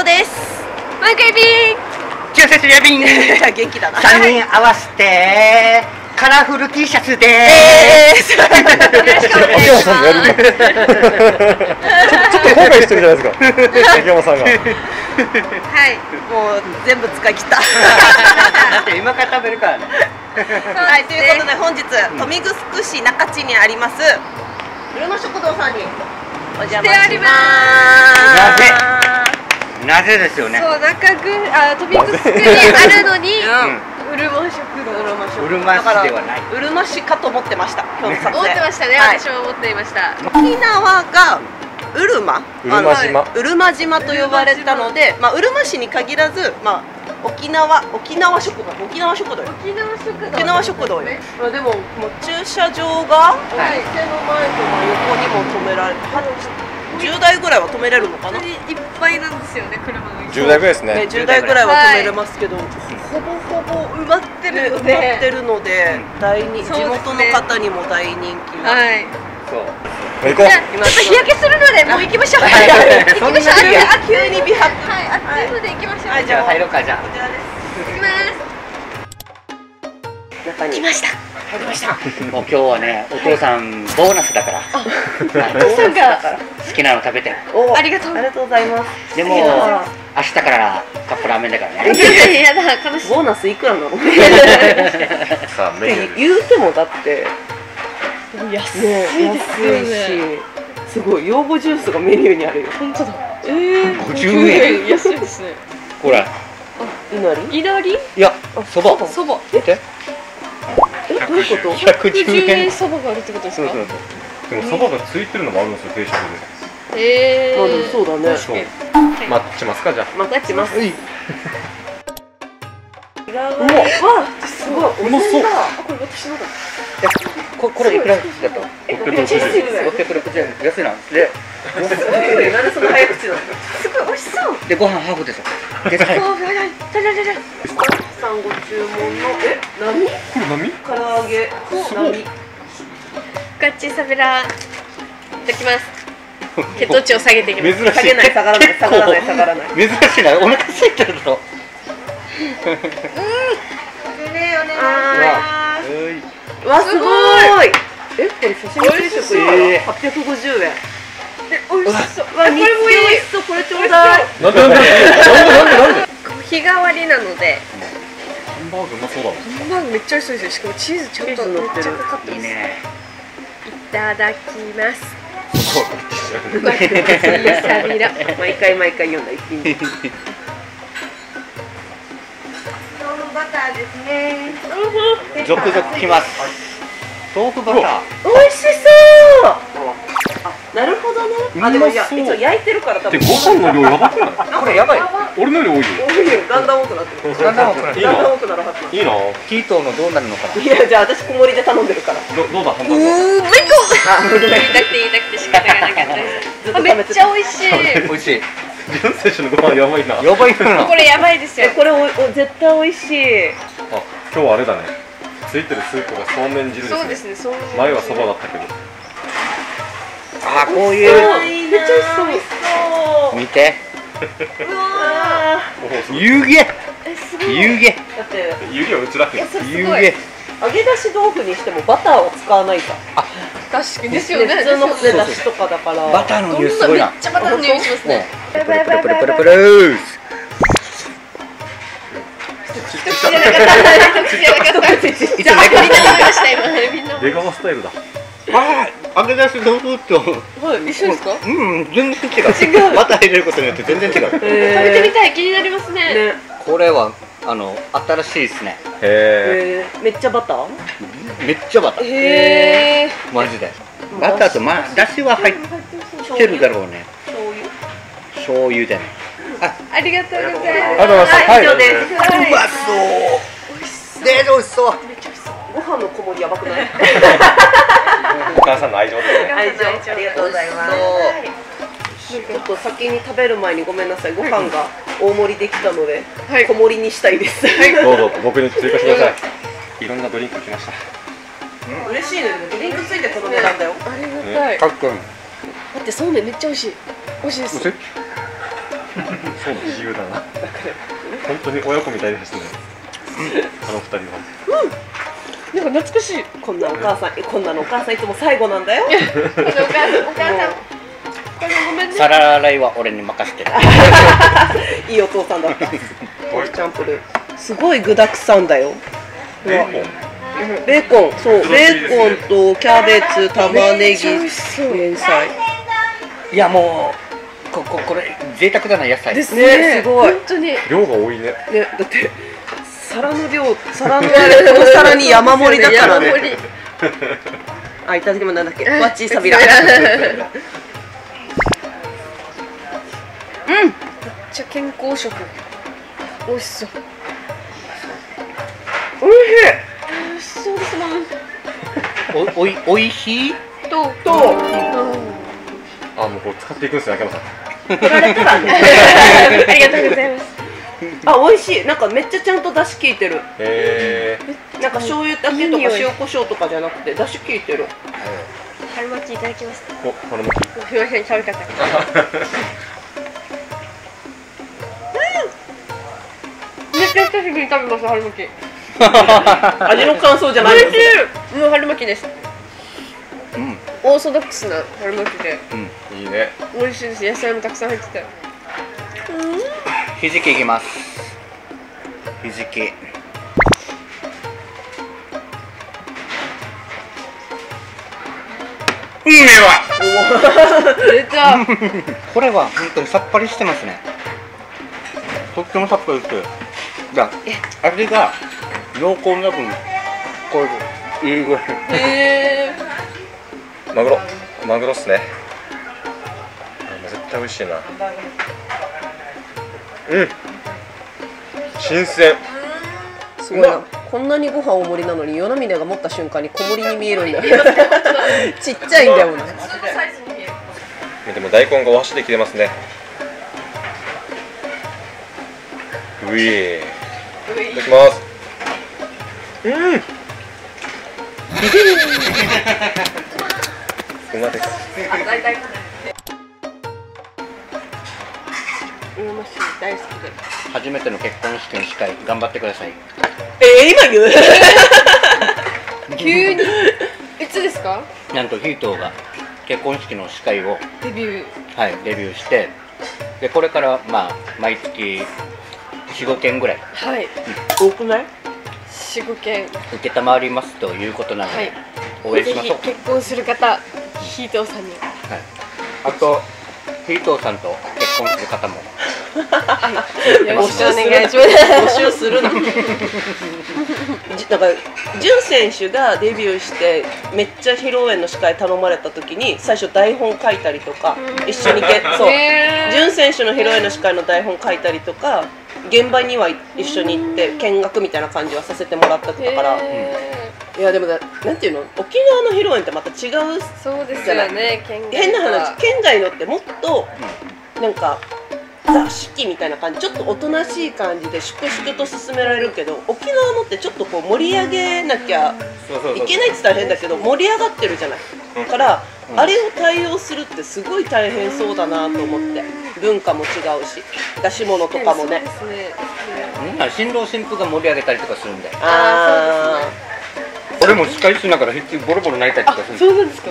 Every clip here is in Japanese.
長です。マイケビン。中節やびん。元気だな。三人合わせてカラフル T シャツでーす。秋山さんもやるちょっと後悔してるじゃないですか。秋山さんが。はい。もう全部使い切った。だって今から食べるからね。はいということで本日豊見城市中地にありますうるま食堂さんにお邪魔します。しておりますなぜですよね。そう中ぐあトピックスクにあるのにうん。うるま食堂うるま食堂うるま市だからではない。うるま市かと思ってました今日の撮影。思ってましたね、はい。私も思っていました。沖縄がうるま？うるま島。あのうるま島と呼ばれたので、まあ、うるま市に限らず、まあ、沖縄沖縄食堂沖縄食堂よ。沖縄食堂沖縄食堂よ、ねまあ、でももう駐車場がおはい。店の前とか横にも止められ10台ぐらいは止めれるのかな、本当にいっぱいなんですよね車が10代ぐらいですね、ね10台ぐらいは止めれますけど、ほぼほぼ埋まってね。埋まるのでってるので大人ね。地元の方にも大人気な、はい。そう。行こじゃあちょっと日焼けするのでもう行きましょう。はい。はいはい行きましょう。急に美白。はい。暑い。ので行きましょう。はいじゃあ入ろうかじゃあ。こちらです。行きます中に来ました入りました。もう今日はねお父さんボーナスだから。はい。お父さんが。好きなの食べて。おありがとう。ございます。でも明日からカップラーメンだからね。やだ悲しい。ボーナスいくらなの？さあメニュー。言うてもだって。安ねいですよね。安いしすごい養母ジュースがメニューにあるよ。本当だ。えー、50円。安いですね。ほら。いなり？いなり？いやそば。そば。見て。えどういうこと110 110円円。そばがあるってことですか？そうそうそう。でもそばがついてるのもあるんですよ定食へえまあでもそうだね。でそう。待ちますかじゃまたちます。あ違うわ。すごい。う。まそう。だこれ私のだ。ここれいくらだと？え660めっちゃ安いね660円安いな。でなんでそんな早口なの？すごい美味しそう。でご飯ハーフですよ。ではいさんご注文のえ何これ何唐揚げ何ガッチサベラいただきます。血糖値を下げていきます。珍しい。下げない。下がらない。下がらない。下がらない。珍しいな。お腹空いてるぞ。ねお願いしはます。わすごい。えこれ刺身定食い美味しくら850円。え美味しそう。わあこれも美味しそう。これちょうだい。なんでなんでなんでなんでなんで日替わりなのでハンバーグうまそうだもんハンバーグめっちゃ美味しそうです。よしかもチーズちゃんとチーズ乗ってる。めっちゃかかってます。いいね。いただきます。そ うガッチサビラ毎回毎回読んだ一品。豆腐バターですね。続々来ます。豆腐バター。美味しそうあなるほどね。あでもいや一応焼いてるから多で分ご飯の量やばくない？これやばい。俺のより多いよ。多いよ。だんだん多くなってる。だんだん多くなっていいだんだん多くなるはず。いいな。キートのどうなるのかな？いやじゃあ私小盛りで頼んでるから。どどうだ？ハンバうーグ。はーんめっこあ言いたくて言いたくて仕方がなかった。ですあめっちゃ美味しい。美味しい。ジョン選手のご飯やばいな。あやばいな。こ。れやばいですよ。えこれおお絶対美味しい。今日はあれだね。ついてるスープがそうめん汁ですね。そうですねそう前はそばだったけどあこうめいう。っちゃ美味しそう見て。うわ湯気。ーえすごい湯気。だって湯気はうち湯気。揚げ出し豆腐にしてもバターを使わないか確かにですよね普通のねですよねだしとかだからバターの匂いすごいな。めっちゃバターの匂いしますねプルプルプルプルプルプル一口じゃなかった一口じゃなかったいつじゃあみんな思いました今みんな出川スタイルだあ揚げ出し豆腐とはい一緒ですか？うん全然違う。バター入れることによって全然違う。食べてみたい気になりますね。ね。これはあの新しいですね。へえー。めっちゃバター？めっちゃバター。へえマジで。バターとまあだしは入ってるだろうね。醤油。醤油でねあありがとうございます。ありがとうございます。はい。以上です。はいう。まそう。で美味しそうご飯の小盛りやばくない？お母さんの愛情ですね。愛情。ありがとうございます。ちょっと先に食べる前にごめんなさい。ご飯が大盛りできたので、はい。小盛りにしたいです、どうぞ僕に追加してください。いろんなドリンク来ました。嬉しいね。ドリンクついてこの値段だよ。ありがたい。かっこいいだってそうめんめっちゃ美味しい。美味しいです。そう自由だな。本当に親子みたいですね。あの二人は。なんか懐かしいこんなお母さんえこんなのお母さんいつも最後なんだよ。お母さんお母さんお母さん。ごめんね皿洗いは俺に任せて。いいお父さんだった。チャンプルーすごい具沢山だよ。ベーコン？ベーコン。そうベーコンとキャベツ玉ねぎちゃ美味しそう。前菜いやもうこここれ贅沢だな野菜。ですね。ねすごい。本当に。量が多いね。ねだって皿の量皿のあれこの皿に山盛りだからね。あいただきます。なんだっけ？ワッチーサビラめっちゃ健康食。美味しそう。おいし美味しそうですもんおおいおいしい？といとあもうこれ使っていくんですね秋山さん。取られたらね。ありがとうございます あ美味しい。なんかめっちゃちゃんと出汁効いてる。へえなんか醤油だけとか塩コショウとかじゃなくて出汁効いてる。春巻きいただきますお春巻きすみません食べ方 めっちゃ久しぶりに食べます春巻き。味の感想じゃないの。美味しい。もう春巻きです。うん。オーソドックスな春巻きで。いいね。美味しいです。野菜もたくさん入っててひじきいきます。ひじき。うめえわ。出た これは本当にさっぱりしてますね。とってもさっぱりしてる。だ味が濃厚な分こういういい具合えマグロ。マグロっすね。あ絶対美味しいなうん。新鮮。すごいな。こんなにご飯大盛りなのに与那峰が持った瞬間に小盛りに見えるんだ。よ ちっちゃいんだよねでも大根がお箸で切れますね。うい。いただきます。うん。うまです大好きで。初めての結婚式の司会頑張ってください。えー、今言う？急に？いつですか？なんとヒートが結婚式の司会を、デビュー。はい、デビューしてでこれからまあ毎月45件ぐらい。はい。多くない？四五件。承りますということなので、はい。応援ぜしましょう。ひ結婚する方ヒートーさんに。はい、あとヒートーさんと結婚する方もよろしくお願いします募集するなじだから潤選手がデビューしてめっちゃ披露宴の司会頼まれた時に最初台本書いたりとか一緒にゲそう。潤選手の披露宴の司会の台本書いたりとか現場には一緒に行って見学みたいな感じはさせてもらったから。へいやでもななんていうの？沖縄の披露宴ってまた違うーそうですよね変な話県外のってもっとなんか座敷みたいな感じちょっとおとなしい感じで粛々と進められるけど沖縄のってちょっとこう盛り上げなきゃいけないって言ったら変だけど盛り上がってるじゃない。だから、あれを対応するってすごい大変そうだなと思って。文化も違うし出し物とかもね。新郎新婦が盛り上げたりとかするんであ俺も司会しながらボロボロ泣いたりとあかする。んそうなんですか。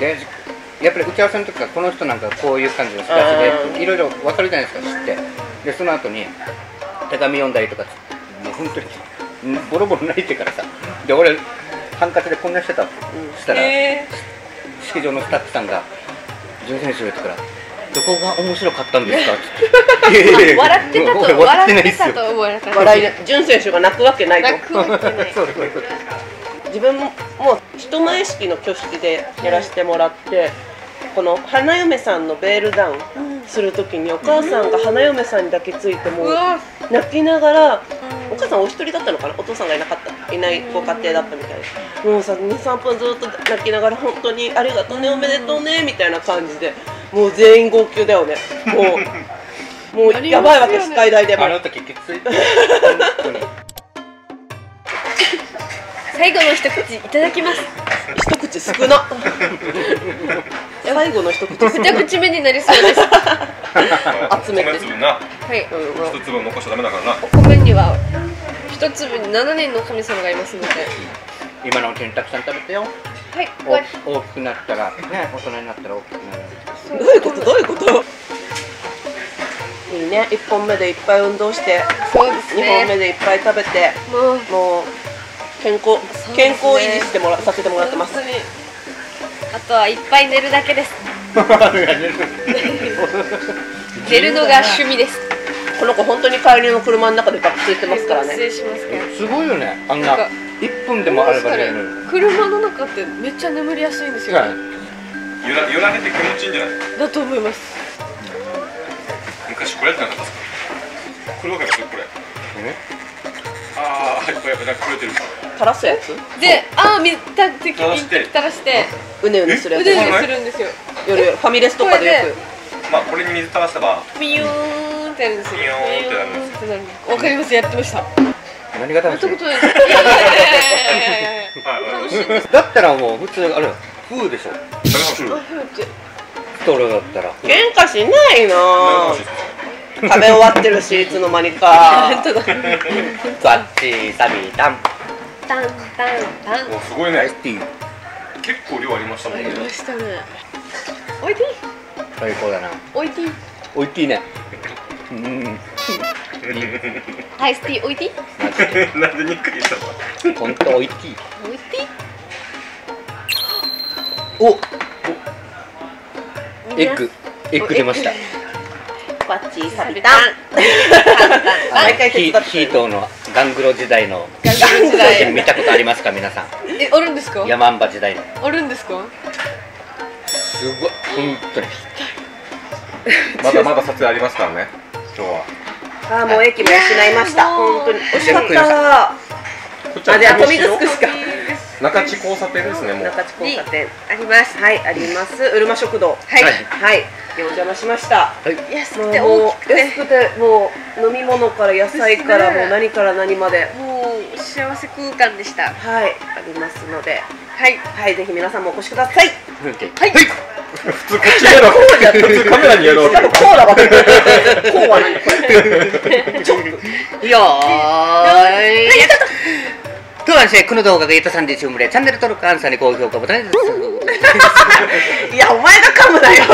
でやっぱり打ち合わせの時からこの人なんかこういう感じの司会うん。でいろいろ分かるじゃないですか知って。でその後に手紙読んだりとかもう本当にんボロボロ泣いてからさで俺ハンカチでこんなしてたってしたら、え式場のスタッフさんが「潤選手」ってから「どこが面白かったんですか?」って 笑ってたと俺笑笑ってないっすよ。笑いね潤選手が泣くわけないと。泣く自分ももう人前式の挙式でやらせてもらって、この花嫁さんのベールダウンするときにお母さんが花嫁さんにだけついても泣きながらお母さんお一人だったのかな？お父さんがいなかった。いないご家庭だったみたいで。もうさ23分ずっと泣きながら本当にありがとうねおめでとうねみたいな感じで。もう全員号泣だよね。もう もうやばいわけスカイ大でも。あの時きつい 最後の一口いただきます。一口口少な。最後の一口。二口目になりそうです。集めて。米粒な。はい。うん一粒残しちゃダメだからな。お米には一粒に7人の神様がいますので。今のうちにたくさん食べてよ。はい。お大きくなったらね大人になったら大きくなる。どういうこと？どういうこと？いいね。1本目でいっぱい運動して。そうです2本目ねでいっぱい食べて。もう。もう健康すね。健康を維持してもらさせてもらってます。あとはいっぱい寝るだけです。寝るのが趣味です。この子本当に帰りの車の中で爆睡してますから失ね礼しますから。すごいよね。あんななんか1分でもあれば寝る。車の中ってめっちゃ眠りやすいんですよ。はい揺ら揺られて気持ちいいんじゃない？だと思います。昔これやってなかったっすか？これわかりますこれ。え？ああやっぱやっぱなんかくれてる垂らすやつ？でああ水た滴垂らして。垂らして。うねうねするやつ腕にするんですよ。夜ファミレスとかでよまあこれに水垂らせば。ビヨーンってやるんですよ。ビヨーンってなるわかります。やってました。や何が楽しい？ったことないです。だったらもう普通あれ風でしょ食べましょ。うあふうって。ストローだったら。く喧嘩しないなぁ食べ終わってるしいつの間にか。本当だ。バッチサビタンタンタンタン。おすごいね。アイスティー結構量ありましたもんね。ありましたね。おいで最高だな。おいでおい？ていいね。うん。アイスティーおいで？なんで たの？ほんとおいていい。おいでお！エッグ。エッグ出ました。バッチーサビタン毎回ヒ手伝ってヒートのガングロ時代の。ガングロ時代。見たことありますか皆さん。えあるんですか？ヤマンバ時代の。あるんですか？すごい。本当に。まだまだ撮影ありますからね今日は。あーもう駅も養いました。本当に。惜しかった。た。こっちはあじゃあ富水つくしか？中地交差点ですねもう。中地交差点あります。はいあります。うるま食堂。はい、はい。はい。お邪魔しました。はい。安くてもう大きくて。安くてもう飲み物から野菜からもう何から何まで。もう幸せ空間でした。はい。ありますので。はい。はいぜひ皆さんもお越しください。はい、普通こっちやろ。普通カメラにやろうしかもコーラが出てるコーラ何これよー。いとはですねこの動画がゆうたさんでチュームでチャンネル登録アンサーに高評価ボタンで。すいやお前が噛むなよ。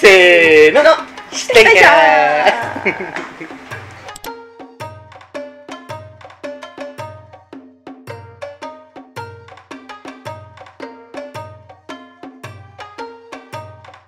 せーの。してきゃー